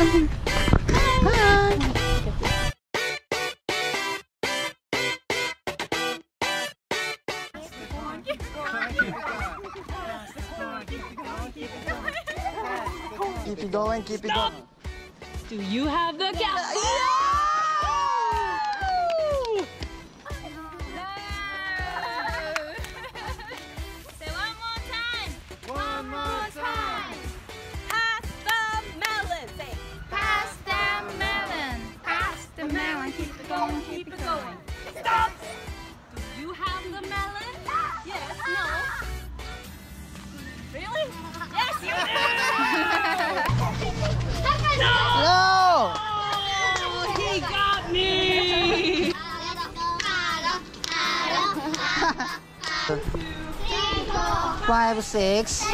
Keep it going, keep it going. Do you have the gal? Melon. Keep it going. Keep it going. stop. Do you have the melon? Yes. No. Really? Yes, you do. No! Oh, he got me. Five, six,